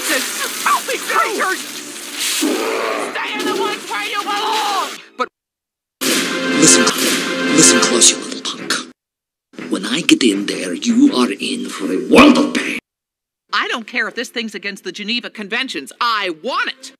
filthy creatures! Stay in the woods where you belong! But Listen, listen close, you little punk. When I get in there, you are in for a world of pain. I don't care if this thing's against the Geneva Conventions. I want it!